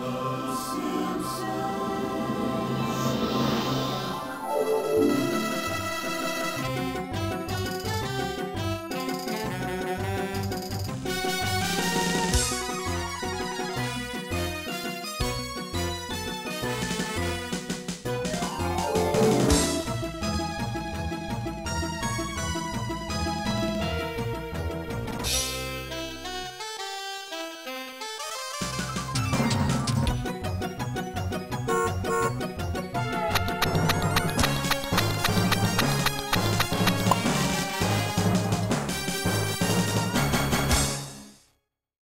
The Simpsons.